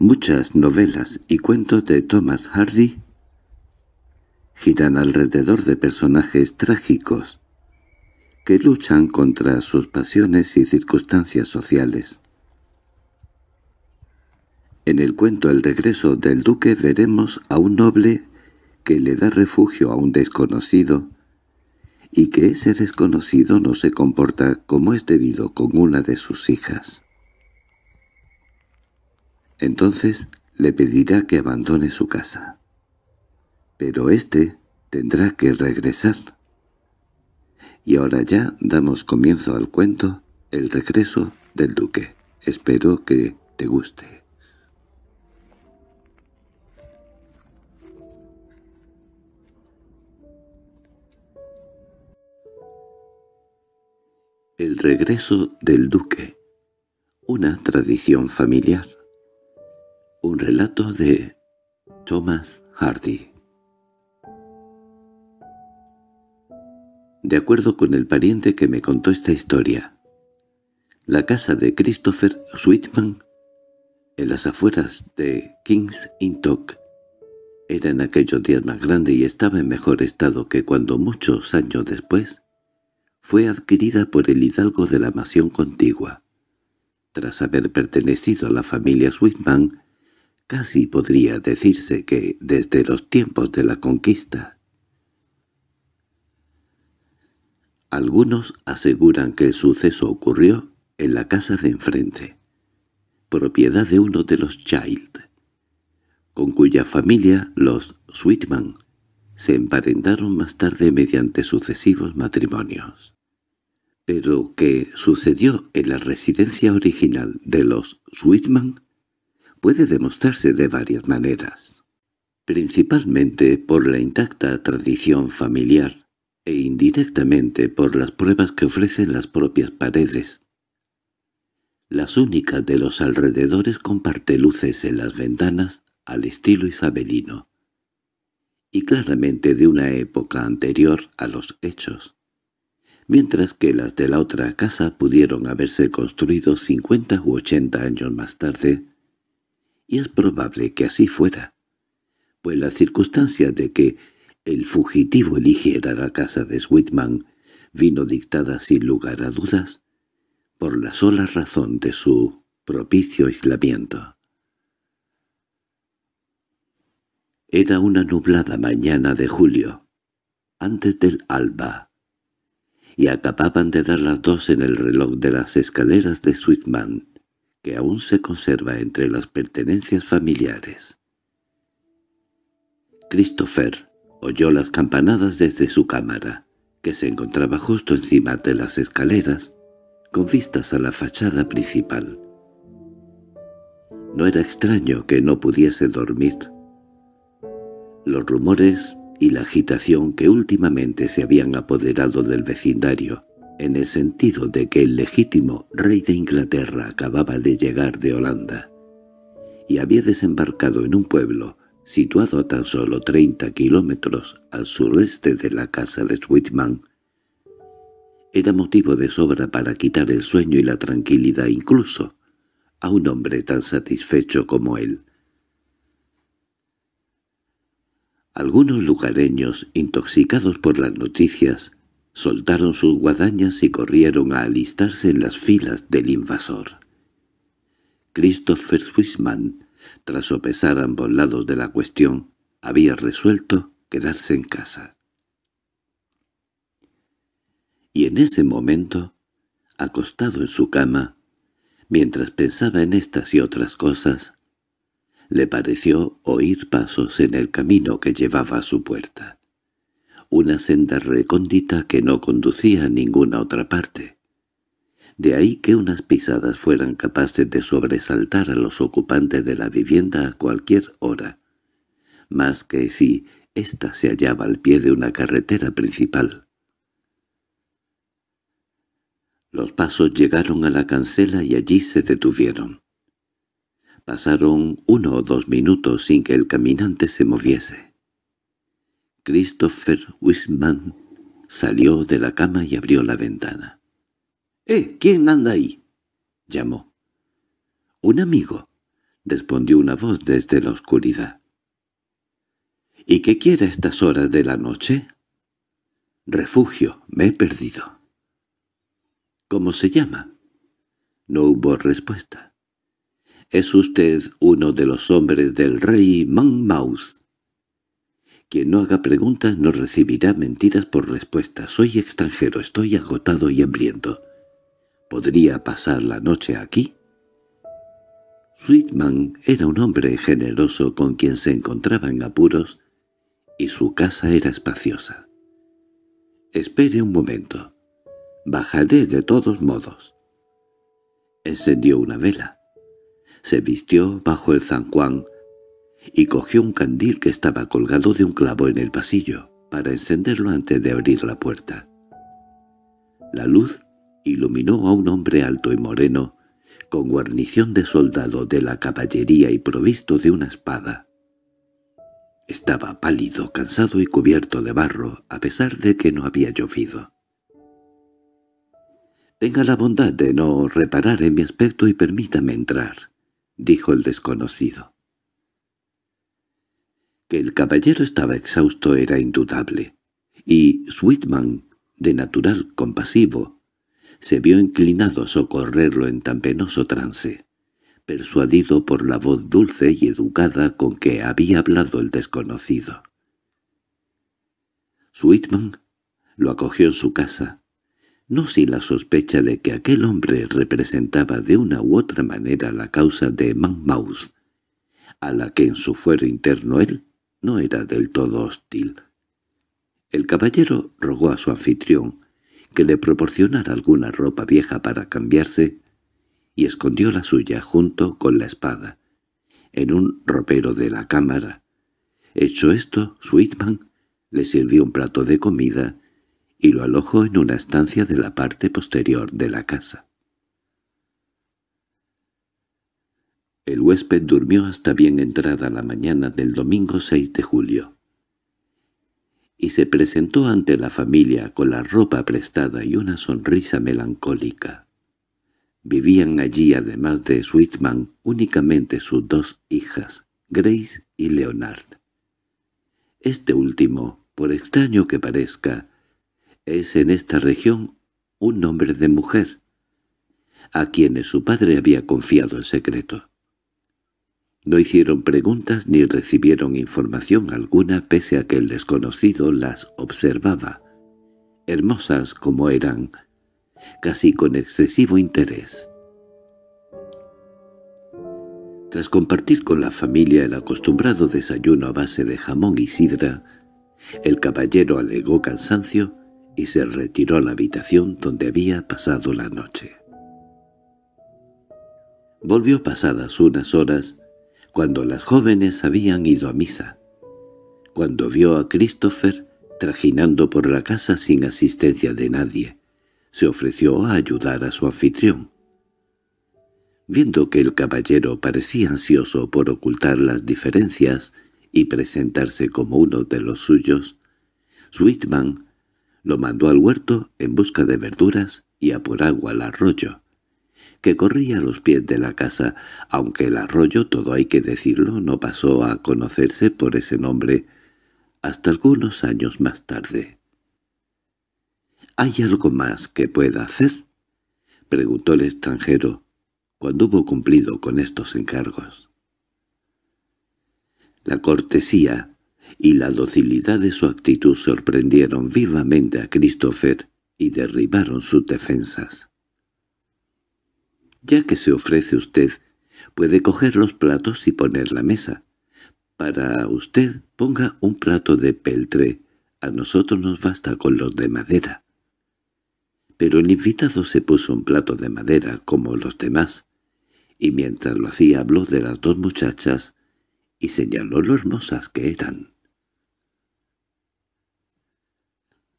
Muchas novelas y cuentos de Thomas Hardy giran alrededor de personajes trágicos que luchan contra sus pasiones y circunstancias sociales. En el cuento El regreso del duque veremos a un noble que le da refugio a un desconocido y que ese desconocido no se comporta como es debido con una de sus hijas. Entonces le pedirá que abandone su casa. Pero éste tendrá que regresar. Y ahora ya damos comienzo al cuento El regreso del duque. Espero que te guste. El regreso del duque. Una tradición familiar. De Thomas Hardy. De acuerdo con el pariente que me contó esta historia, la casa de Christopher Sweetman, en las afueras de King's Intock, era en aquellos días más grande y estaba en mejor estado que cuando muchos años después fue adquirida por el hidalgo de la mansión contigua. Tras haber pertenecido a la familia Sweetman, casi podría decirse que desde los tiempos de la conquista. Algunos aseguran que el suceso ocurrió en la casa de enfrente, propiedad de uno de los Child, con cuya familia los Sweetman se emparentaron más tarde mediante sucesivos matrimonios pero que sucedió en la residencia original de los Sweetman puede demostrarse de varias maneras, principalmente por la intacta tradición familiar e indirectamente por las pruebas que ofrecen las propias paredes. Las únicas de los alrededores comparte luces en las ventanas al estilo isabelino, y claramente de una época anterior a los hechos mientras que las de la otra casa pudieron haberse construido cincuenta u ochenta años más tarde, y es probable que así fuera, pues la circunstancia de que el fugitivo eligiera la casa de Sweetman vino dictada sin lugar a dudas por la sola razón de su propicio aislamiento. Era una nublada mañana de julio, antes del alba, y acababan de dar las dos en el reloj de las escaleras de Sweetman, aún se conserva entre las pertenencias familiares. Christopher oyó las campanadas desde su cámara, que se encontraba justo encima de las escaleras, con vistas a la fachada principal. No era extraño que no pudiese dormir. Los rumores y la agitación que últimamente se habían apoderado del vecindario, en el sentido de que el legítimo rey de Inglaterra acababa de llegar de Holanda y había desembarcado en un pueblo situado a tan solo treinta kilómetros al sureste de la casa de Sweetman, era motivo de sobra para quitar el sueño y la tranquilidad incluso a un hombre tan satisfecho como él. Algunos lugareños, intoxicados por las noticias, soltaron sus guadañas y corrieron a alistarse en las filas del invasor. Christopher Swissman, tras sopesar ambos lados de la cuestión, había resuelto quedarse en casa. Y en ese momento, acostado en su cama, mientras pensaba en estas y otras cosas, le pareció oír pasos en el camino que llevaba a su puerta. Una senda recóndita que no conducía a ninguna otra parte. De ahí que unas pisadas fueran capaces de sobresaltar a los ocupantes de la vivienda a cualquier hora, más que si ésta se hallaba al pie de una carretera principal. Los pasos llegaron a la cancela y allí se detuvieron. Pasaron uno o dos minutos sin que el caminante se moviese. Christopher Wisman salió de la cama y abrió la ventana. —¡Eh! ¿Quién anda ahí? —llamó. —Un amigo. —respondió una voz desde la oscuridad. —¿Y qué quiere a estas horas de la noche? —Refugio, me he perdido. —¿Cómo se llama? No hubo respuesta. —¿Es usted uno de los hombres del rey Monmouth? Quien no haga preguntas no recibirá mentiras por respuesta. Soy extranjero, estoy agotado y hambriento. ¿Podría pasar la noche aquí? Sweetman era un hombre generoso con quien se encontraba en apuros y su casa era espaciosa. «Espere un momento. Bajaré de todos modos». Encendió una vela. Se vistió bajo el San Juan y cogió un candil que estaba colgado de un clavo en el pasillo para encenderlo antes de abrir la puerta. La luz iluminó a un hombre alto y moreno, con guarnición de soldado de la caballería y provisto de una espada. Estaba pálido, cansado y cubierto de barro, a pesar de que no había llovido. «Tenga la bondad de no reparar en mi aspecto y permítame entrar», dijo el desconocido. Que el caballero estaba exhausto era indudable, y Sweetman, de natural compasivo, se vio inclinado a socorrerlo en tan penoso trance, persuadido por la voz dulce y educada con que había hablado el desconocido. Sweetman lo acogió en su casa, no sin la sospecha de que aquel hombre representaba de una u otra manera la causa de Monmouth, a la que en su fuero interno él no era del todo hostil. El caballero rogó a su anfitrión que le proporcionara alguna ropa vieja para cambiarse y escondió la suya junto con la espada, en un ropero de la cámara. Hecho esto, Sweetman le sirvió un plato de comida y lo alojó en una estancia de la parte posterior de la casa. El huésped durmió hasta bien entrada la mañana del domingo 6 de julio y se presentó ante la familia con la ropa prestada y una sonrisa melancólica. Vivían allí, además de Sweetman, únicamente sus dos hijas, Grace y Leonard. Este último, por extraño que parezca, es en esta región un nombre de mujer, a quienes su padre había confiado el secreto. No hicieron preguntas ni recibieron información alguna pese a que el desconocido las observaba, hermosas como eran, casi con excesivo interés. Tras compartir con la familia el acostumbrado desayuno a base de jamón y sidra, el caballero alegó cansancio y se retiró a la habitación donde había pasado la noche. Volvió pasadas unas horas cuando las jóvenes habían ido a misa, cuando vio a Christopher trajinando por la casa sin asistencia de nadie, se ofreció a ayudar a su anfitrión. Viendo que el caballero parecía ansioso por ocultar las diferencias y presentarse como uno de los suyos, Sweetman lo mandó al huerto en busca de verduras y a por agua al arroyo, que corría a los pies de la casa, aunque el arroyo, todo hay que decirlo, no pasó a conocerse por ese nombre hasta algunos años más tarde. —¿Hay algo más que pueda hacer? —preguntó el extranjero, cuando hubo cumplido con estos encargos. La cortesía y la docilidad de su actitud sorprendieron vivamente a Christopher y derribaron sus defensas. Ya que se ofrece usted, puede coger los platos y poner la mesa. Para usted ponga un plato de peltre, a nosotros nos basta con los de madera. Pero el invitado se puso un plato de madera como los demás, y mientras lo hacía habló de las dos muchachas y señaló lo hermosas que eran.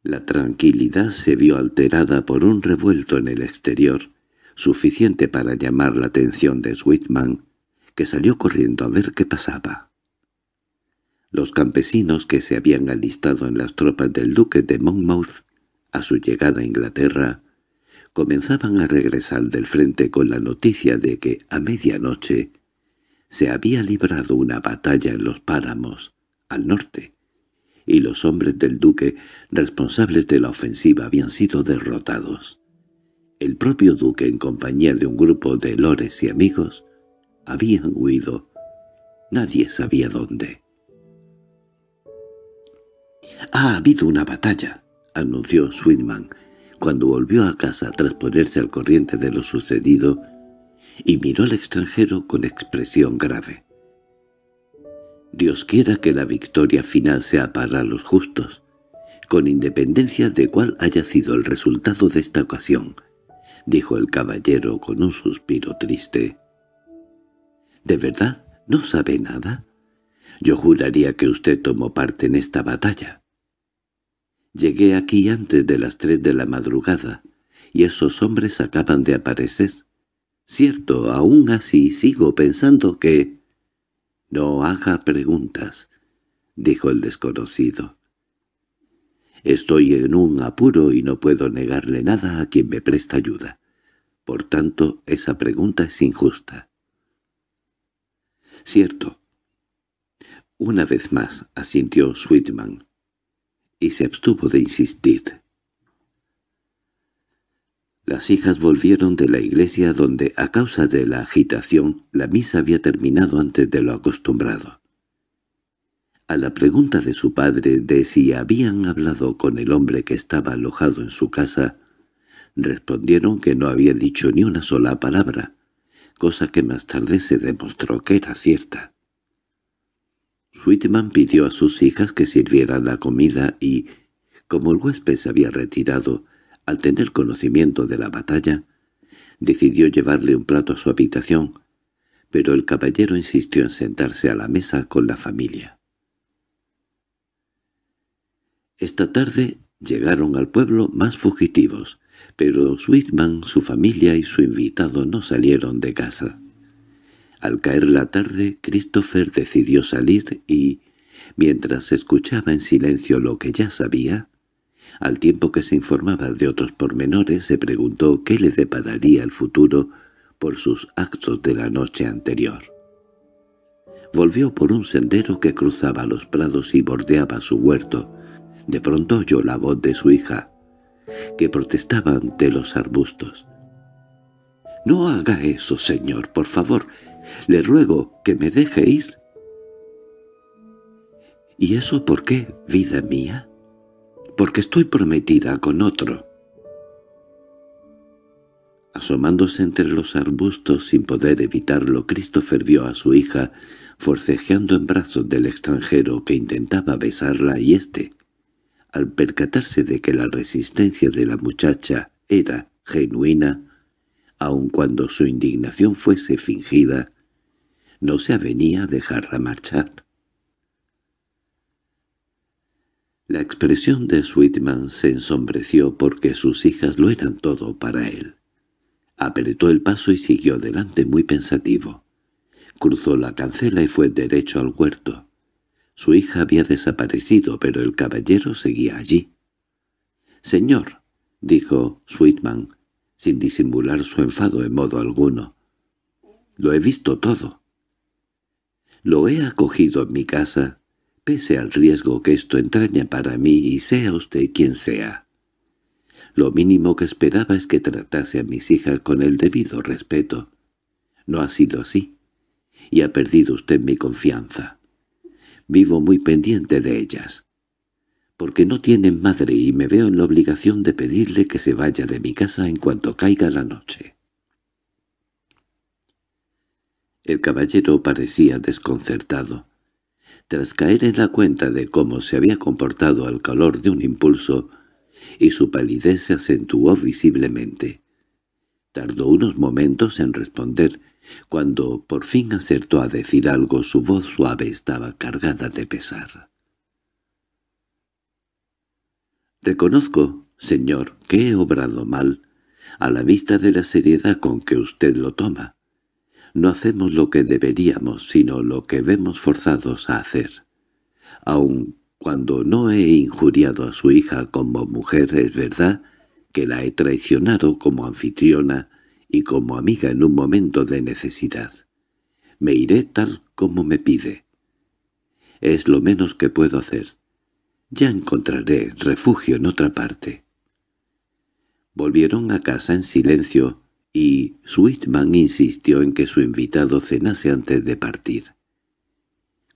La tranquilidad se vio alterada por un revuelto en el exterior, suficiente para llamar la atención de Sweetman, que salió corriendo a ver qué pasaba. Los campesinos que se habían alistado en las tropas del duque de Monmouth a su llegada a Inglaterra comenzaban a regresar del frente con la noticia de que a medianoche se había librado una batalla en los páramos, al norte, y los hombres del duque responsables de la ofensiva habían sido derrotados. El propio duque, en compañía de un grupo de lores y amigos, habían huido. Nadie sabía dónde. «Ha habido una batalla», anunció Sweetman, cuando volvió a casa tras ponerse al corriente de lo sucedido, y miró al extranjero con expresión grave. Dios quiera que la victoria final sea para los justos, con independencia de cuál haya sido el resultado de esta ocasión, dijo el caballero con un suspiro triste. ¿De verdad no sabe nada? Yo juraría que usted tomó parte en esta batalla. Llegué aquí antes de las tres de la madrugada, y esos hombres acaban de aparecer. Cierto, aún así sigo pensando que... —No haga preguntas —dijo el desconocido. Estoy en un apuro y no puedo negarle nada a quien me presta ayuda. Por tanto, esa pregunta es injusta. Cierto. Una vez más asintió Sweetman, y se abstuvo de insistir. Las hijas volvieron de la iglesia donde, a causa de la agitación, la misa había terminado antes de lo acostumbrado. A la pregunta de su padre de si habían hablado con el hombre que estaba alojado en su casa, respondieron que no había dicho ni una sola palabra, cosa que más tarde se demostró que era cierta. Sweetman pidió a sus hijas que sirvieran la comida y, como el huésped se había retirado, al tener conocimiento de la batalla, decidió llevarle un plato a su habitación, pero el caballero insistió en sentarse a la mesa con la familia. Esta tarde llegaron al pueblo más fugitivos, pero Sweetman, su familia y su invitado no salieron de casa. Al caer la tarde, Christopher decidió salir y, mientras escuchaba en silencio lo que ya sabía, al tiempo que se informaba de otros pormenores, se preguntó qué le depararía el futuro por sus actos de la noche anterior. Volvió por un sendero que cruzaba los prados y bordeaba su huerto. De pronto oyó la voz de su hija, que protestaba ante los arbustos. «No haga eso, señor, por favor. Le ruego que me deje ir». «¿Y eso por qué, vida mía?» porque estoy prometida con otro. Asomándose entre los arbustos sin poder evitarlo, Christopher vio a su hija forcejeando en brazos del extranjero que intentaba besarla y éste, al percatarse de que la resistencia de la muchacha era genuina, aun cuando su indignación fuese fingida, no se avenía a dejarla marchar. La expresión de Sweetman se ensombreció porque sus hijas lo eran todo para él. Apretó el paso y siguió adelante muy pensativo. Cruzó la cancela y fue derecho al huerto. Su hija había desaparecido, pero el caballero seguía allí. «Señor», dijo Sweetman, sin disimular su enfado en modo alguno, «lo he visto todo. Lo he acogido en mi casa pese al riesgo que esto entraña para mí y sea usted quien sea. Lo mínimo que esperaba es que tratase a mis hijas con el debido respeto. No ha sido así, y ha perdido usted mi confianza. Vivo muy pendiente de ellas, porque no tienen madre y me veo en la obligación de pedirle que se vaya de mi casa en cuanto caiga la noche. El caballero parecía desconcertado. Tras caer en la cuenta de cómo se había comportado al calor de un impulso, y su palidez se acentuó visiblemente. Tardó unos momentos en responder. Cuando por fin acertó a decir algo, su voz suave estaba cargada de pesar. «Reconozco, señor, que he obrado mal, a la vista de la seriedad con que usted lo toma. No hacemos lo que deberíamos, sino lo que vemos forzados a hacer. Aun cuando no he injuriado a su hija como mujer, es verdad que la he traicionado como anfitriona y como amiga en un momento de necesidad. Me iré tal como me pide. Es lo menos que puedo hacer. Ya encontraré refugio en otra parte. Volvieron a casa en silencio y Sweetman insistió en que su invitado cenase antes de partir.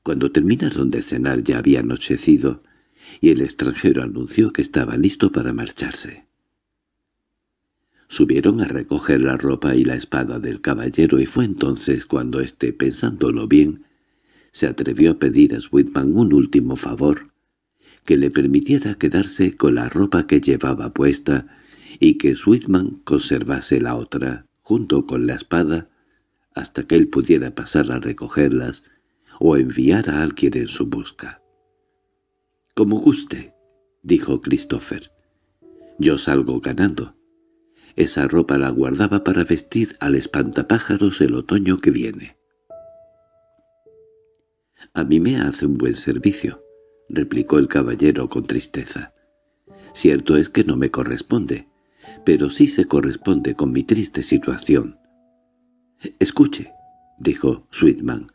Cuando terminaron de cenar ya había anochecido y el extranjero anunció que estaba listo para marcharse. Subieron a recoger la ropa y la espada del caballero y fue entonces cuando éste, pensándolo bien, se atrevió a pedir a Sweetman un último favor, que le permitiera quedarse con la ropa que llevaba puesta y que Sweetman conservase la otra, junto con la espada, hasta que él pudiera pasar a recogerlas o enviar a alguien en su busca. —Como guste —dijo Christopher—. Yo salgo ganando. Esa ropa la guardaba para vestir al espantapájaros el otoño que viene. —A mí me hace un buen servicio —replicó el caballero con tristeza. —Cierto es que no me corresponde, pero sí se corresponde con mi triste situación. —Escuche —dijo Sweetman—,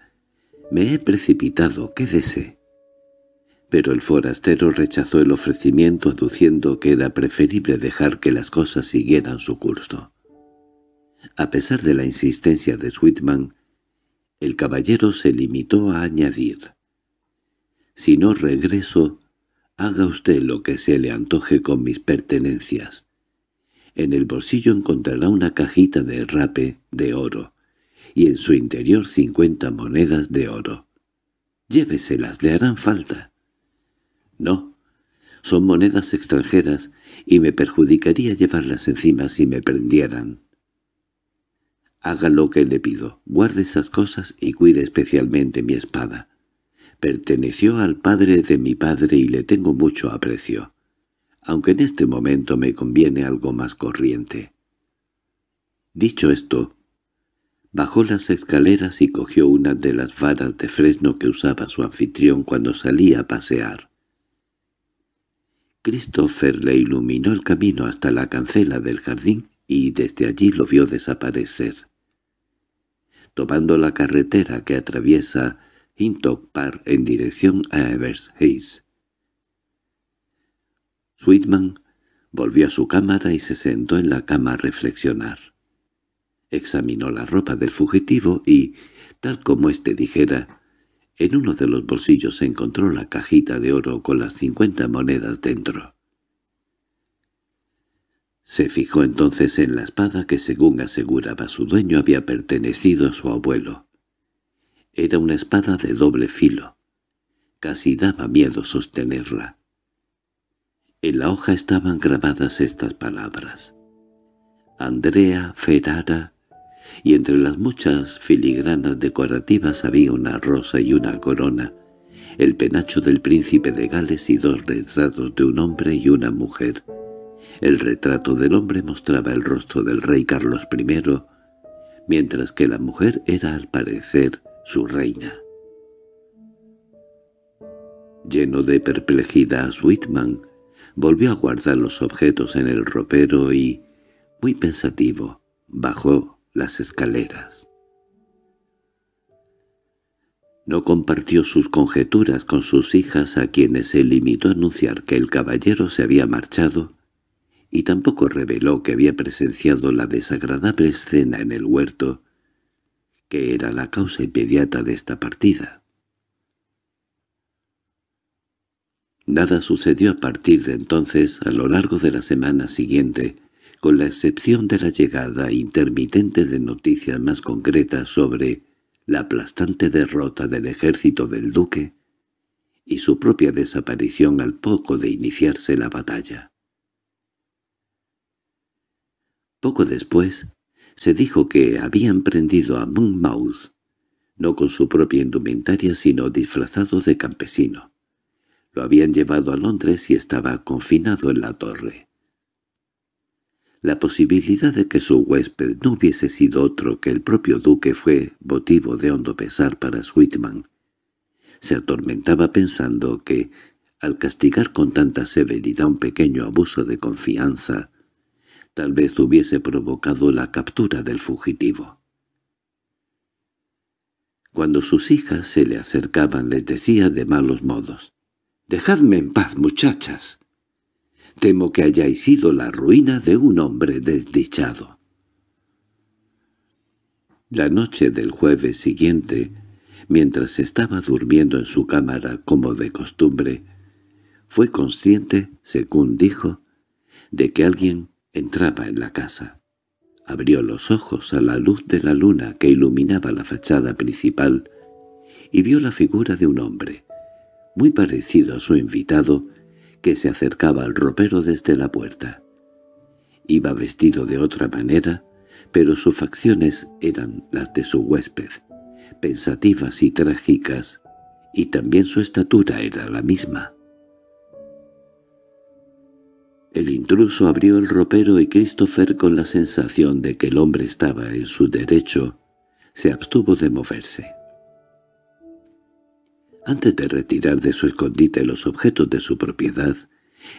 me he precipitado, quédese. Pero el forastero rechazó el ofrecimiento aduciendo que era preferible dejar que las cosas siguieran su curso. A pesar de la insistencia de Sweetman, el caballero se limitó a añadir «Si no regreso, haga usted lo que se le antoje con mis pertenencias. En el bolsillo encontrará una cajita de rape de oro, y en su interior cincuenta monedas de oro. Lléveselas, le harán falta. No, son monedas extranjeras y me perjudicaría llevarlas encima si me prendieran. Haga lo que le pido, guarde esas cosas y cuide especialmente mi espada. Perteneció al padre de mi padre y le tengo mucho aprecio, aunque en este momento me conviene algo más corriente. Dicho esto, bajó las escaleras y cogió una de las varas de fresno que usaba su anfitrión cuando salía a pasear. Christopher le iluminó el camino hasta la cancela del jardín y desde allí lo vio desaparecer. Tomando la carretera que atraviesa Hintock Park en dirección a Evers Hayes. Sweetman volvió a su cámara y se sentó en la cama a reflexionar. Examinó la ropa del fugitivo y, tal como éste dijera, en uno de los bolsillos se encontró la cajita de oro con las cincuenta monedas dentro. Se fijó entonces en la espada que según aseguraba su dueño había pertenecido a su abuelo. Era una espada de doble filo. Casi daba miedo sostenerla. En la hoja estaban grabadas estas palabras. Andrea Ferrara y entre las muchas filigranas decorativas había una rosa y una corona, el penacho del príncipe de Gales y dos retratos de un hombre y una mujer. El retrato del hombre mostraba el rostro del rey Carlos I, mientras que la mujer era al parecer su reina. Lleno de perplejidad, Whitman volvió a guardar los objetos en el ropero y, muy pensativo, bajó las escaleras. No compartió sus conjeturas con sus hijas a quienes se limitó a anunciar que el caballero se había marchado y tampoco reveló que había presenciado la desagradable escena en el huerto, que era la causa inmediata de esta partida. Nada sucedió a partir de entonces a lo largo de la semana siguiente, con la excepción de la llegada intermitente de noticias más concretas sobre la aplastante derrota del ejército del duque y su propia desaparición al poco de iniciarse la batalla. Poco después, se dijo que habían prendido a Monmouth, no con su propia indumentaria sino disfrazado de campesino. Lo habían llevado a Londres y estaba confinado en la torre. La posibilidad de que su huésped no hubiese sido otro que el propio duque fue motivo de hondo pesar para Sweetman. Se atormentaba pensando que, al castigar con tanta severidad un pequeño abuso de confianza, tal vez hubiese provocado la captura del fugitivo. Cuando sus hijas se le acercaban les decía de malos modos, «Dejadme en paz, muchachas. Temo que hayáis sido la ruina de un hombre desdichado». La noche del jueves siguiente, mientras estaba durmiendo en su cámara como de costumbre, fue consciente, según dijo, de que alguien entraba en la casa. Abrió los ojos a la luz de la luna que iluminaba la fachada principal y vio la figura de un hombre, muy parecido a su invitado, que se acercaba al ropero desde la puerta. Iba vestido de otra manera, pero sus facciones eran las de su huésped, pensativas y trágicas, y también su estatura era la misma. El intruso abrió el ropero y Christopher, con la sensación de que el hombre estaba en su derecho, se abstuvo de moverse. Antes de retirar de su escondite los objetos de su propiedad,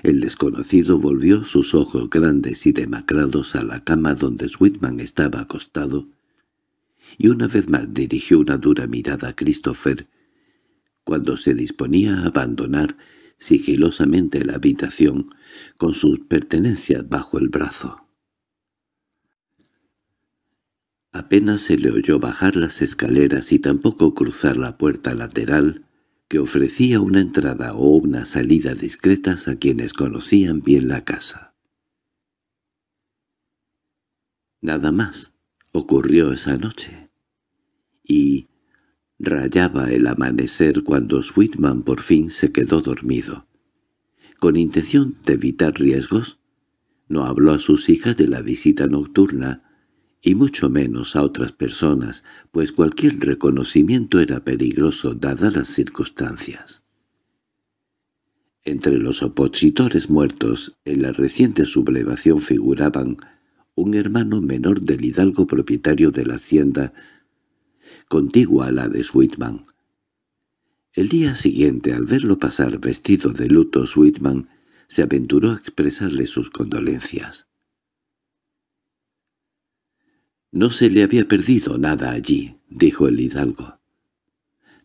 el desconocido volvió sus ojos grandes y demacrados a la cama donde Switman estaba acostado, y una vez más dirigió una dura mirada a Christopher cuando se disponía a abandonar sigilosamente la habitación con sus pertenencias bajo el brazo. Apenas se le oyó bajar las escaleras y tampoco cruzar la puerta lateral que ofrecía una entrada o una salida discretas a quienes conocían bien la casa. Nada más ocurrió esa noche. Y rayaba el amanecer cuando Sweetman por fin se quedó dormido. Con intención de evitar riesgos, no habló a sus hijas de la visita nocturna, y mucho menos a otras personas, pues cualquier reconocimiento era peligroso dadas las circunstancias. Entre los opositores muertos en la reciente sublevación figuraban un hermano menor del hidalgo propietario de la hacienda, contigua a la de Sweetman. El día siguiente, al verlo pasar vestido de luto, Sweetman se aventuró a expresarle sus condolencias. No se le había perdido nada allí, dijo el hidalgo.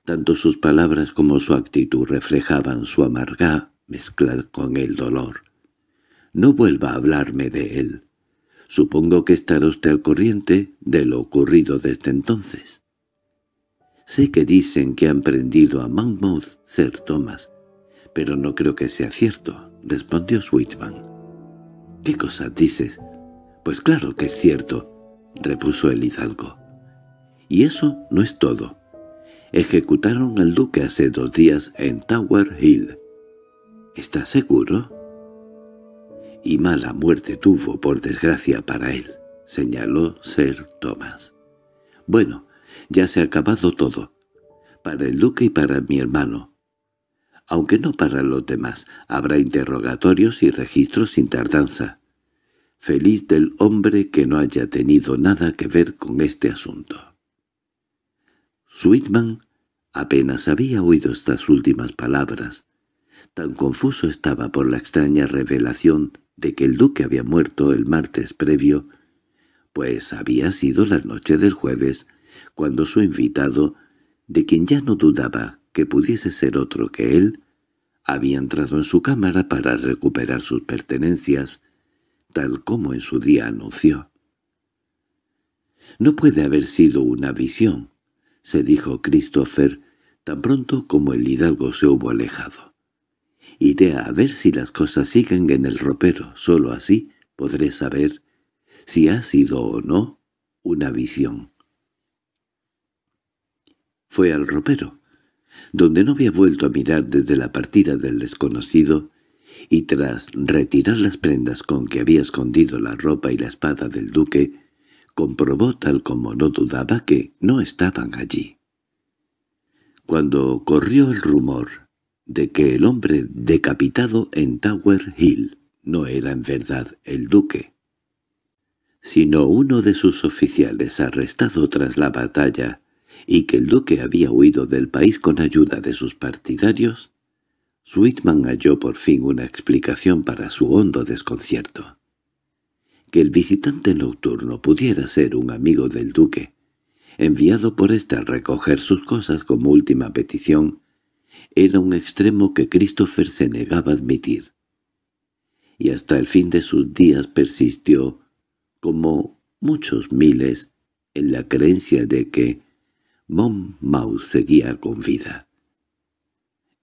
Tanto sus palabras como su actitud reflejaban su amarga mezclada con el dolor. No vuelva a hablarme de él. Supongo que estará usted al corriente de lo ocurrido desde entonces. Sé que dicen que han prendido a Monmouth Sir Thomas, pero no creo que sea cierto, respondió Sweetman. —¿Qué cosas dices? Pues claro que es cierto —repuso el hidalgo. —Y eso no es todo. Ejecutaron al duque hace dos días en Tower Hill. ¿Estás seguro? Y mala muerte tuvo, por desgracia para él, señaló Sir Thomas. Bueno, ya se ha acabado todo, para el duque y para mi hermano. Aunque no para los demás, habrá interrogatorios y registros sin tardanza feliz del hombre que no haya tenido nada que ver con este asunto. Sweetman apenas había oído estas últimas palabras. Tan confuso estaba por la extraña revelación de que el duque había muerto el martes previo, pues había sido la noche del jueves cuando su invitado, de quien ya no dudaba que pudiese ser otro que él, había entrado en su cámara para recuperar sus pertenencias tal como en su día anunció. «No puede haber sido una visión», se dijo Christopher tan pronto como el hidalgo se hubo alejado. «Iré a ver si las cosas siguen en el ropero, solo así podré saber si ha sido o no una visión». Fue al ropero, donde no había vuelto a mirar desde la partida del desconocido, y tras retirar las prendas con que había escondido la ropa y la espada del duque, comprobó tal como no dudaba que no estaban allí. Cuando corrió el rumor de que el hombre decapitado en Tower Hill no era en verdad el duque, sino uno de sus oficiales arrestado tras la batalla y que el duque había huido del país con ayuda de sus partidarios, Sweetman halló por fin una explicación para su hondo desconcierto. Que el visitante nocturno pudiera ser un amigo del duque enviado por éste a recoger sus cosas como última petición, era un extremo que Christopher se negaba a admitir. Y hasta el fin de sus días persistió, como muchos miles, en la creencia de que Monmouth seguía con vida.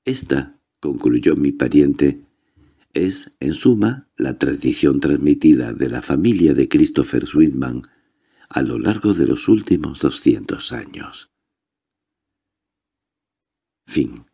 Esta, concluyó mi pariente, es, en suma, la tradición transmitida de la familia de Christopher Swinman a lo largo de los últimos doscientos años. Fin